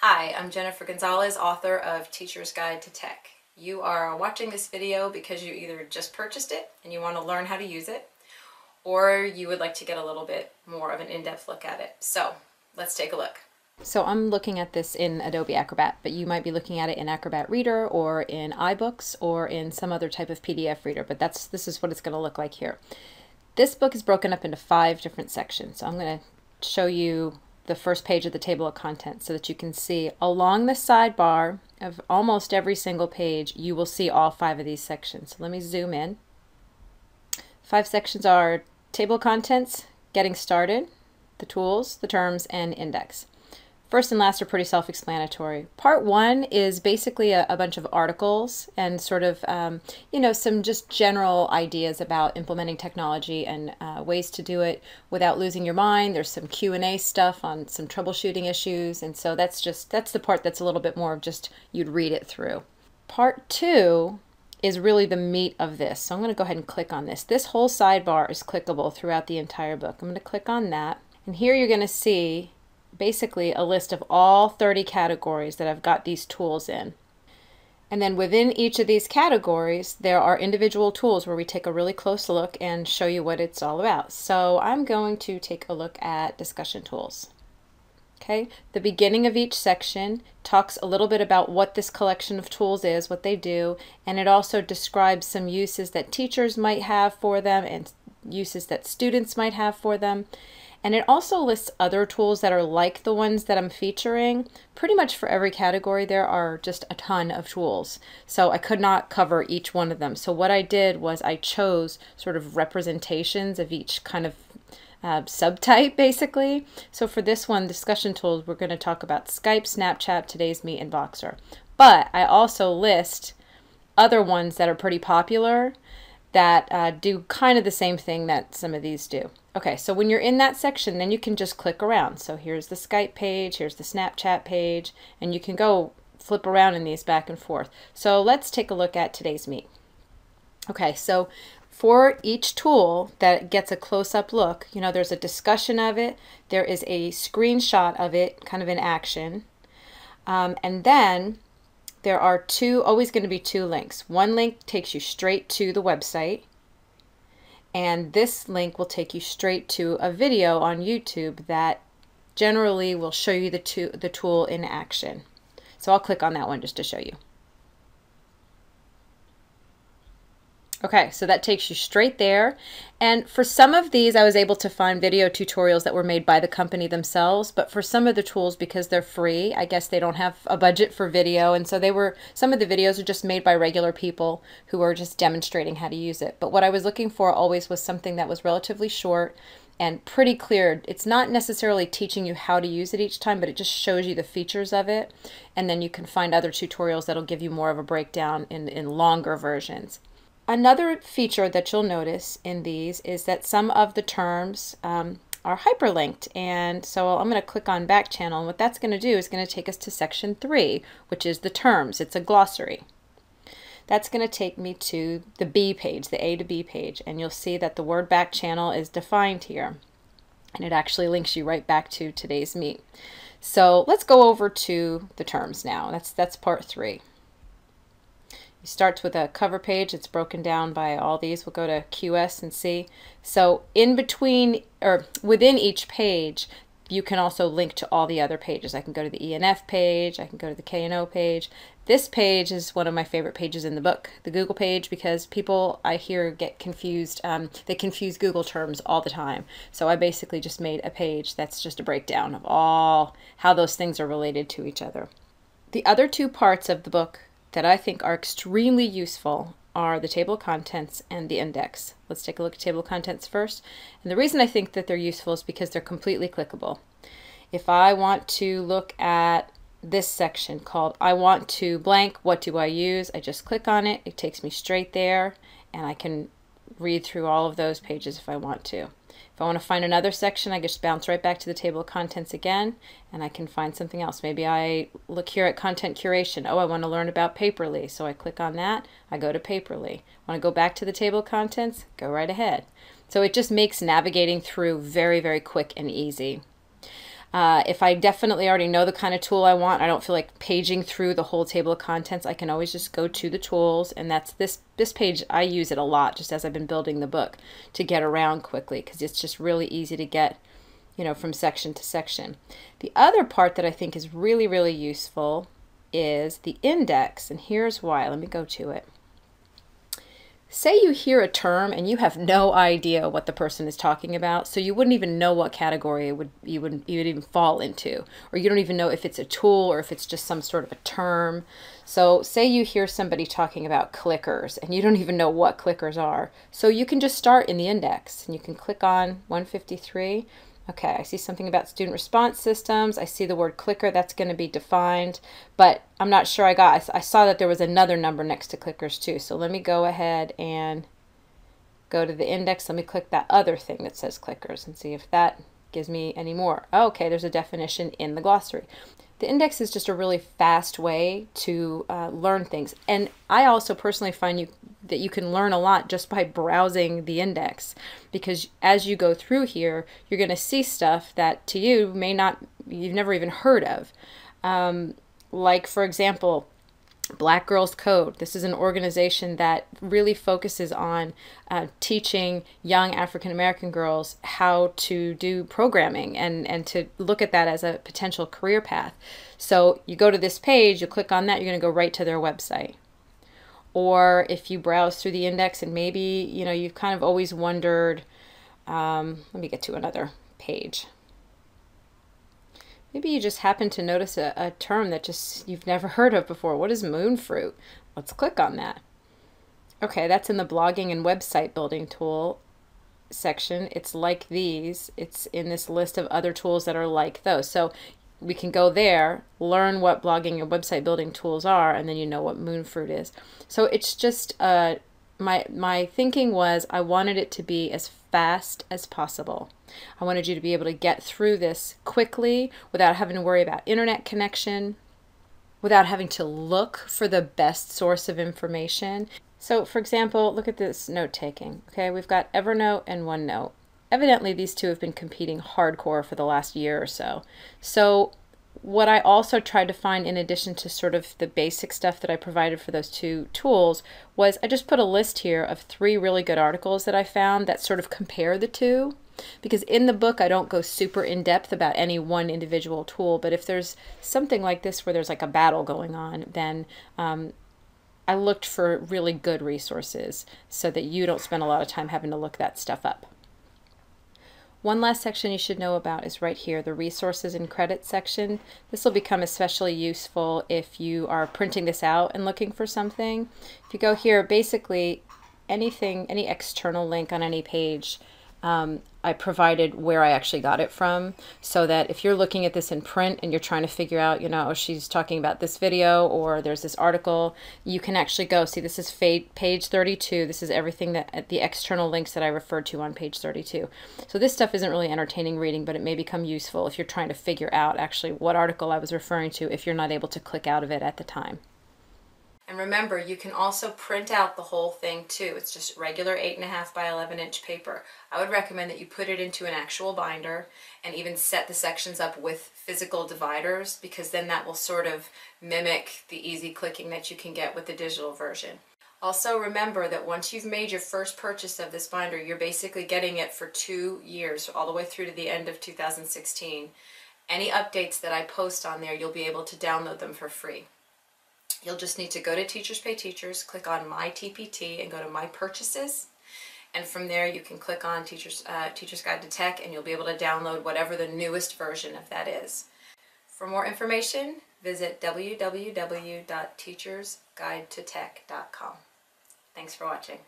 Hi, I'm Jennifer Gonzalez, author of Teacher's Guide to Tech. You are watching this video because you either just purchased it and you want to learn how to use it, or you would like to get a little bit more of an in-depth look at it. So let's take a look. So I'm looking at this in Adobe Acrobat, but you might be looking at it in Acrobat Reader or in iBooks or in some other type of PDF reader, but that's this is what it's going to look like here. This book is broken up into five different sections. So I'm going to show you the first page of the table of contents so that you can see along the sidebar of almost every single page, you will see all five of these sections. So let me zoom in. Five sections are table of contents, getting started, the tools, the terms, and index. First and last are pretty self-explanatory. Part one is basically a, a, bunch of articles and sort of, um, you know, some just general ideas about implementing technology and uh, ways to do it without losing your mind. There's some Q&A stuff on some troubleshooting issues. And so that's just, that's the part that's a little bit more of just, you'd read it through. Part two is really the meat of this. So I'm going to go ahead and click on this. This whole sidebar is clickable throughout the entire book. I'm going to click on that. And here you're going to see basically a list of all 30 categories that I've got these tools in. And then within each of these categories, there are individual tools where we take a really close look and show you what it's all about. So I'm going to take a look at discussion tools. Okay, the beginning of each section talks a little bit about what this collection of tools is, what they do, and it also describes some uses that teachers might have for them and uses that students might have for them. And it also lists other tools that are like the ones that I'm featuring. Pretty much for every category, there are just a ton of tools. So I could not cover each one of them. So what I did was I chose sort of representations of each kind of uh, subtype basically. So for this one, discussion tools, we're going to talk about Skype, Snapchat, TodaysMeet, and Voxer. But I also list other ones that are pretty popular that uh, do kind of the same thing that some of these do. Okay, so when you're in that section, then you can just click around. So here's the Skype page, here's the Snapchat page, and you can go flip around in these back and forth. So let's take a look at TodaysMeet. Okay, so for each tool that gets a close-up look, you know, there's a discussion of it, there is a screenshot of it, kind of in action, um, and then there are two, always going to be two links. One link takes you straight to the website, and this link will take you straight to a video on YouTube that generally will show you the, the tool in action. So I'll click on that one just to show you. Okay, so that takes you straight there. And for some of these, I was able to find video tutorials that were made by the company themselves. But for some of the tools, because they're free, I guess they don't have a budget for video. And so they were, some of the videos are just made by regular people who are just demonstrating how to use it. But what I was looking for always was something that was relatively short and pretty clear. It's not necessarily teaching you how to use it each time, but it just shows you the features of it. And then you can find other tutorials that'll give you more of a breakdown in, in longer versions. Another feature that you'll notice in these is that some of the terms um, are hyperlinked. And so I'm going to click on back channel. And what that's going to do is going to take us to section three, which is the terms. It's a glossary. That's going to take me to the B page, the A to B page. And you'll see that the word back channel is defined here. And it actually links you right back to TodaysMeet. So let's go over to the terms now. That's, that's part three. It starts with a cover page. It's broken down by all these. We'll go to QS and see. So in between or within each page, you can also link to all the other pages. I can go to the ENF page. I can go to the K&O page. This page is one of my favorite pages in the book, the Google page, because people I hear get confused. Um, they confuse Google terms all the time. So I basically just made a page that's just a breakdown of all how those things are related to each other. The other two parts of the book that I think are extremely useful are the table of contents and the index. Let's take a look at table of contents first. And the reason I think that they're useful is because they're completely clickable. If I want to look at this section called I want to blank, what do I use? I just click on it. It takes me straight there and I can read through all of those pages if I want to. If I want to find another section, I just bounce right back to the table of contents again, and I can find something else. Maybe I look here at content curation. Oh, I want to learn about Paper.li, so I click on that. I go to Paper.li. Want to go back to the table of contents? Go right ahead. So it just makes navigating through very, very quick and easy. Uh, if I definitely already know the kind of tool I want, I don't feel like paging through the whole table of contents. I can always just go to the tools, and that's this this page. I use it a lot just as I've been building the book to get around quickly because it's just really easy to get, you know, from section to section. The other part that I think is really really useful is the index, and here's why. Let me go to it. Say you hear a term and you have no idea what the person is talking about, so you wouldn't even know what category it would you would you would even fall into, or you don't even know if it's a tool or if it's just some sort of a term. So say you hear somebody talking about clickers and you don't even know what clickers are. So you can just start in the index and you can click on 153 Okay, I see something about student response systems. I see the word clicker, that's going to be defined, but I'm not sure I got, I saw that there was another number next to clickers too. So let me go ahead and go to the index. Let me click that other thing that says clickers and see if that gives me any more. Oh, okay, there's a definition in the glossary. The index is just a really fast way to uh, learn things. And I also personally find you that you can learn a lot just by browsing the index because as you go through here, you're going to see stuff that to you may not, you've never even heard of. Um, like, for example, Black Girls Code. This is an organization that really focuses on uh, teaching young African American girls how to do programming and, and to look at that as a potential career path. So you go to this page, you click on that, you're going to go right to their website. Or if you browse through the index and maybe, you know, you've kind of always wondered, um, let me get to another page. Maybe you just happen to notice a, a term that just you've never heard of before. What is Moonfruit? Let's click on that. Okay, that's in the blogging and website building tool section. It's like these. It's in this list of other tools that are like those. So we can go there, learn what blogging and website building tools are, and then you know what moonfruit is. So it's just uh, my my thinking was I wanted it to be as fast as possible. I wanted you to be able to get through this quickly without having to worry about internet connection, without having to look for the best source of information. So, for example, look at this note taking. Okay, we've got Evernote and OneNote. Evidently, these two have been competing hardcore for the last year or so. So, what I also tried to find in addition to sort of the basic stuff that I provided for those two tools was I just put a list here of three really good articles that I found that sort of compare the two because in the book I don't go super in depth about any one individual tool but if there's something like this where there's like a battle going on then um, I looked for really good resources so that you don't spend a lot of time having to look that stuff up. One last section you should know about is right here, the resources and credits section. This will become especially useful if you are printing this out and looking for something. If you go here, basically anything, any external link on any page um, I provided where I actually got it from so that if you're looking at this in print and you're trying to figure out, you know, oh, she's talking about this video or there's this article, you can actually go see this is page 32. This is everything that the external links that I referred to on page 32. So this stuff isn't really entertaining reading, but it may become useful if you're trying to figure out actually what article I was referring to if you're not able to click out of it at the time. And remember, you can also print out the whole thing too. It's just regular 8.5 by 11 inch paper. I would recommend that you put it into an actual binder and even set the sections up with physical dividers because then that will sort of mimic the easy clicking that you can get with the digital version. Also remember that once you've made your first purchase of this binder, you're basically getting it for two years, all the way through to the end of 2016. Any updates that I post on there, you'll be able to download them for free. You'll just need to go to Teachers Pay Teachers, click on My TPT, and go to My Purchases. And from there, you can click on Teachers, uh, Teacher's Guide to Tech, and you'll be able to download whatever the newest version of that is. For more information, visit www.teachersguidetotech.com. Thanks for watching.